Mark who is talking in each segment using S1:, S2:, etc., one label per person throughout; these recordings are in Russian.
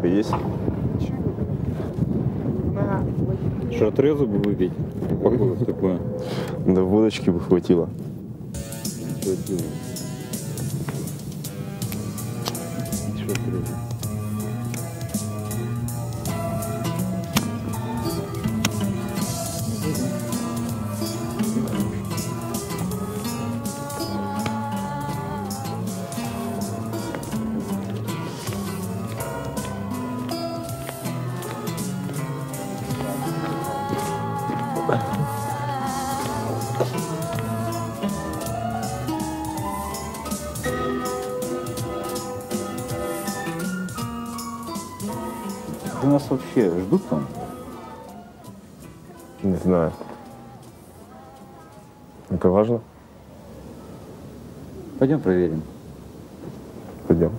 S1: какая-то есть?
S2: Что, трезву бы выпить? Погода такое.
S1: Да водочки бы хватило.
S2: Что делать? Что вообще ждут там?
S1: Не знаю. Это важно?
S2: Пойдем проверим.
S1: Пойдем.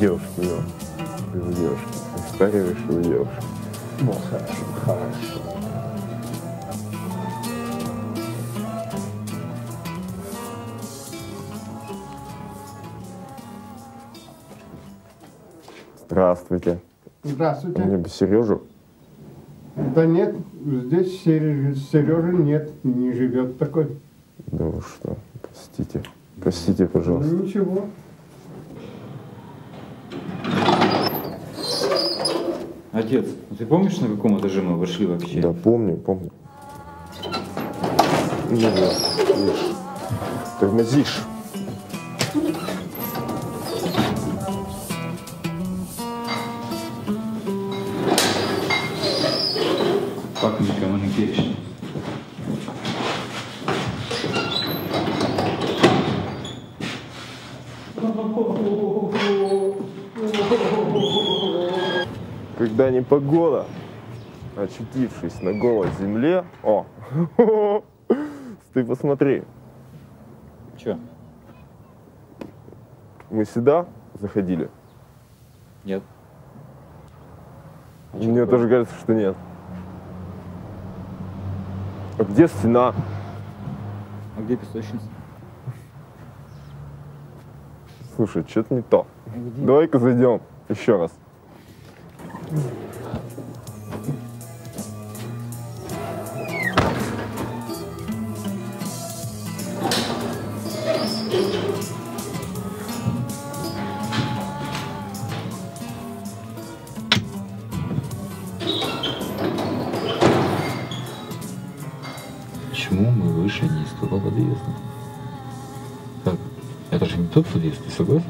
S1: Это девушка, его. Его девушка. Старый решил девушка.
S3: Ну, хорошо, хорошо.
S1: Здравствуйте.
S3: Здравствуйте.
S1: Мне бы Сережу.
S3: Да нет, здесь Сережи, Сережи нет, не живет такой.
S1: Да вы что? Простите. Простите, пожалуйста.
S3: Ну ничего.
S2: Отец, ты помнишь, на каком этаже мы вошли вообще?
S1: Да, помню, помню. Ну видишь, тормозишь.
S2: Как никому не керешь?
S1: Когда непогода, очутившись на голой земле, о, ты посмотри,
S2: Че?
S1: мы сюда заходили.
S2: Нет. А
S1: Мне тоже кажется, что нет. А где стена?
S2: А где песочница?
S1: Слушай, что-то не то.
S2: Где?
S1: Давай-ка зайдем еще раз.
S4: Почему мы выше не из того подъезда? Как? Это же не тот подъезд, ты согласен?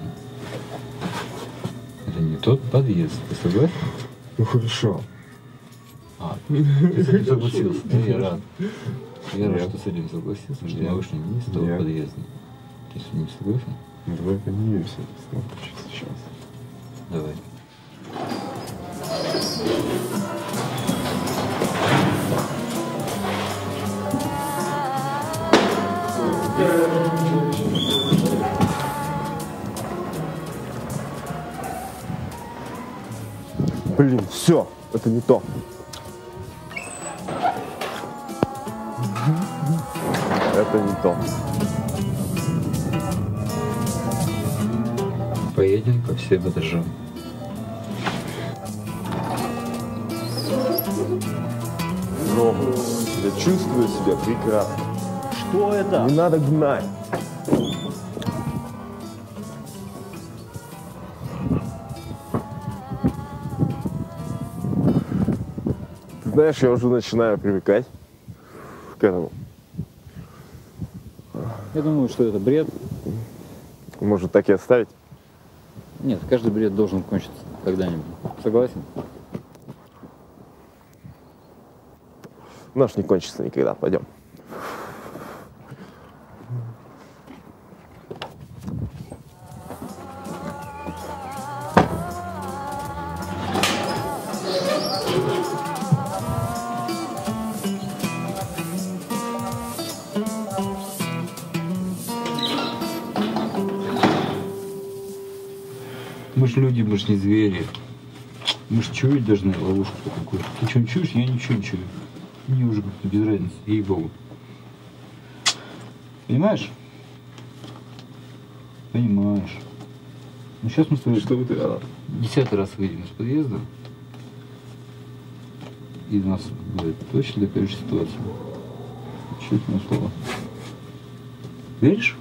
S4: Это не тот подъезд, ты согласен?
S1: Ну хорошо.
S4: А, ты с этим согласился, да, я рад. Я рад, что с этим согласился, что
S1: Нет.
S4: вышли не из того
S1: Нет.
S4: подъезда. Ты с ним согласен?
S1: Ну, давай поднимемся, сейчас.
S4: Давай.
S1: Блин, все, это не то. Это не то.
S4: Поедем по всем этажам.
S1: Но я чувствую себя прекрасно.
S2: Что это?
S1: Не надо гнать. Знаешь, я уже начинаю привыкать к этому.
S2: Я думаю, что это бред.
S1: Может, так и оставить?
S2: Нет, каждый бред должен кончиться когда-нибудь. Согласен?
S1: Наш не кончится никогда. Пойдем.
S4: Ж люди, мы ж не звери. Мы ж чуять должны ловушку какую-то. Ты что чуешь? Я ничего не чую. Мне уже как-то без разницы, ей-богу. Понимаешь? Понимаешь. Ну сейчас мы с тобой
S1: Что ты, а?
S4: десятый раз выйдем из подъезда. И у нас будет точно такая же ситуация. Честное слово. Веришь?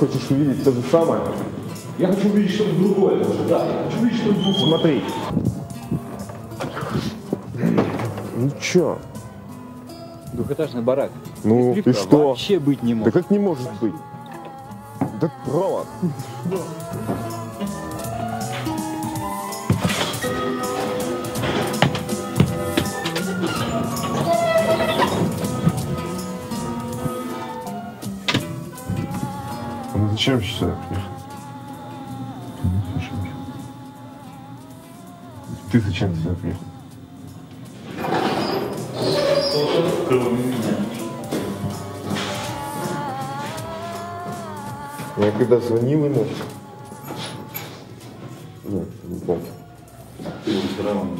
S1: Хочешь увидеть то же самое?
S5: Я хочу увидеть что-то другое тоже, да. Я хочу увидеть что-то другое.
S1: Смотри. Ну чё?
S2: Двухэтажный барак.
S1: Ну,
S2: Без
S1: ты
S2: лифта
S1: что?
S2: Вообще быть не
S1: Да
S2: может.
S1: как не может быть? Да Рома, А мы зачем сюда приехали? Ты зачем сюда приехал? Я когда звонил ему... Нет, не помню.
S4: Ты равно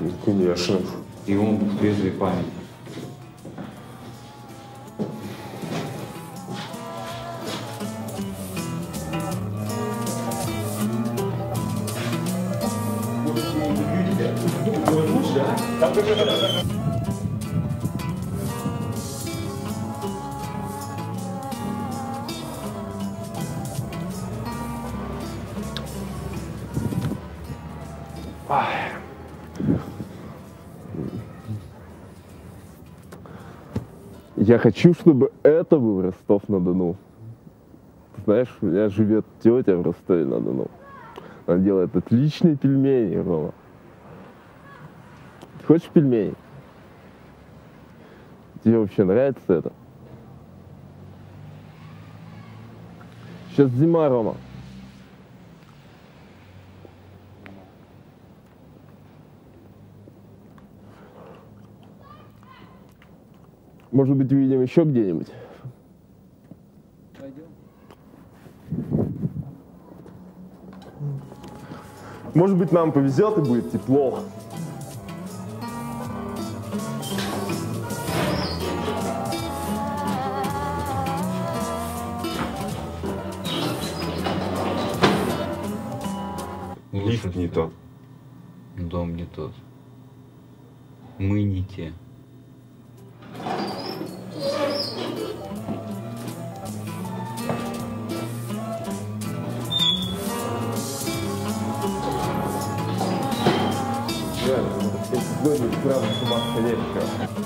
S1: Ну, Конечно.
S4: И он в трезвой памяти.
S1: Я хочу, чтобы это был Ростов-на-Дону. Знаешь, у меня живет тетя в Ростове-на-Дону. Она делает отличные пельмени, Рома. Хочешь пельмени? Тебе вообще нравится это? Сейчас зима, Рома. Может быть, увидим еще где-нибудь?
S2: Пойдем.
S1: Может быть, нам повезет и будет тепло. Лифт не тот.
S4: Дом не тот. Мы не те.
S1: Сегодня прямо с ума сходящего.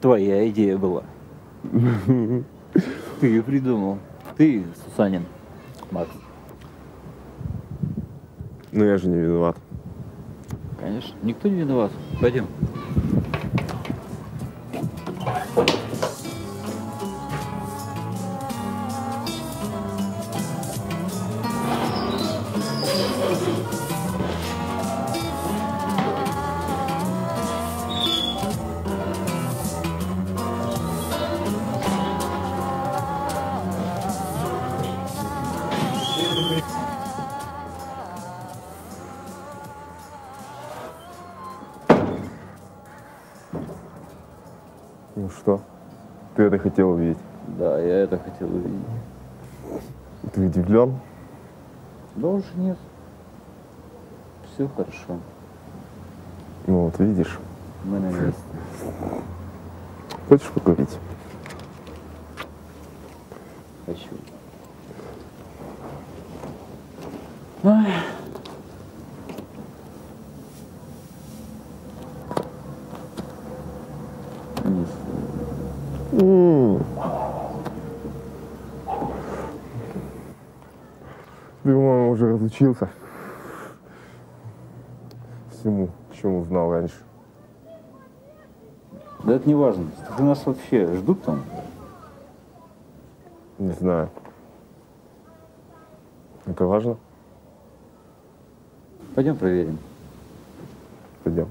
S2: Твоя идея была. Ты ее придумал. Ты, Сусанин. Макс.
S1: Ну я же не виноват.
S2: Конечно. Никто не виноват. Пойдем.
S1: Ну что? Ты это хотел увидеть?
S2: Да, я это хотел увидеть.
S1: Ты удивлен?
S2: Да уже нет. Все хорошо.
S1: Ну вот видишь.
S2: Мы на месте.
S1: Хочешь покурить?
S2: Хочу. Знаю.
S1: М. Ты, по-моему, уже разучился всему, чему знал раньше.
S2: Да это не важно. Ты нас вообще ждут там?
S1: Не знаю. Это важно?
S2: Пойдем проверим.
S1: Пойдем.